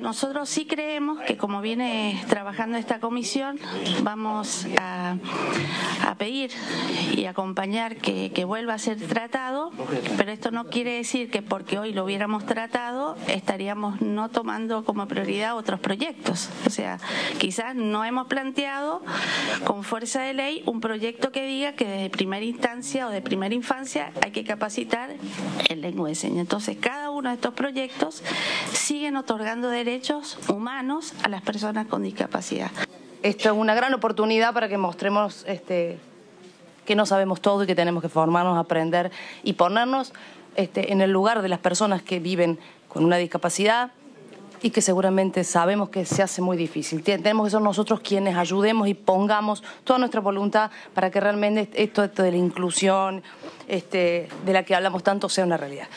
Nosotros sí creemos que como viene trabajando esta comisión, vamos a, pedir y acompañar que, vuelva a ser tratado, pero esto no quiere decir que porque hoy lo hubiéramos tratado estaríamos no tomando como prioridad otros proyectos. O sea, quizás no hemos planteado con fuerza de ley un proyecto que diga que desde primera instancia o de primera infancia hay que capacitar en lengua de señas. Entonces, cada de estos proyectos siguen otorgando derechos derechos humanos a las personas con discapacidad. Esto es una gran oportunidad para que mostremos este, que no sabemos todo y que tenemos que formarnos, aprender y ponernos este, en el lugar de las personas que viven con una discapacidad y que seguramente sabemos que se hace muy difícil. Tenemos que ser nosotros quienes ayudemos y pongamos toda nuestra voluntad para que realmente esto, de la inclusión este, de la que hablamos tanto sea una realidad.